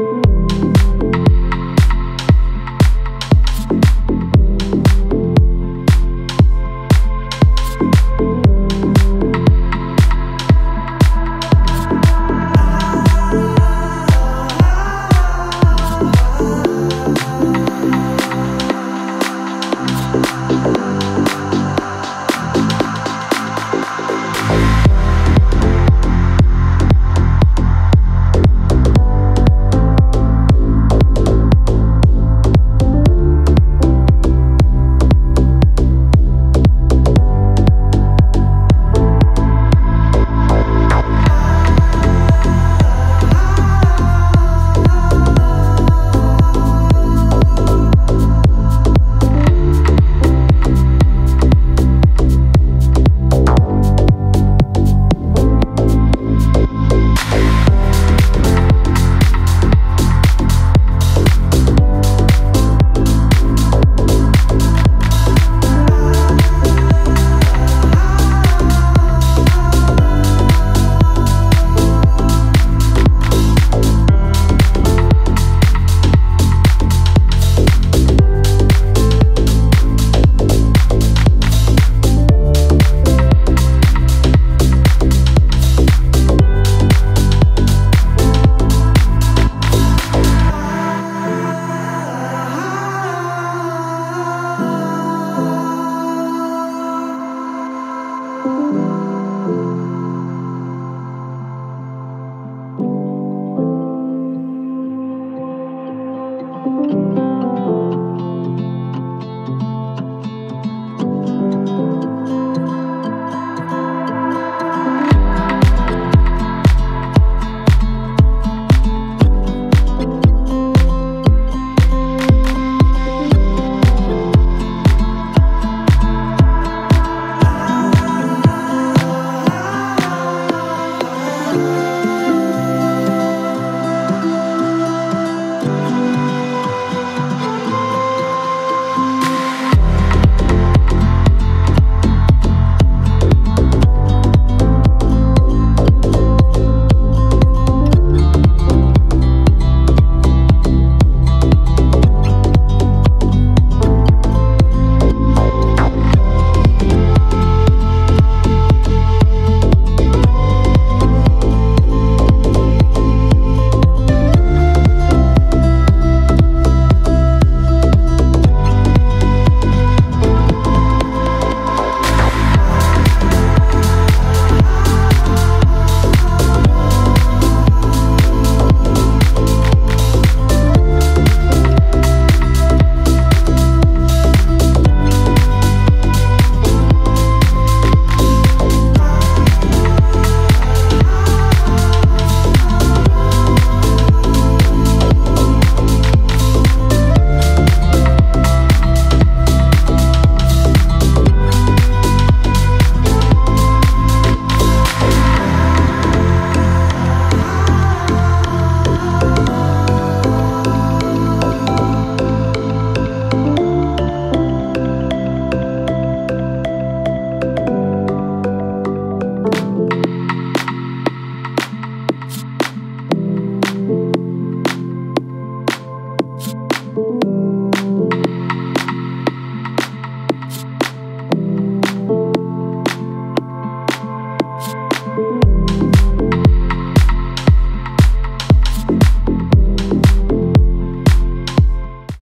you Thank you.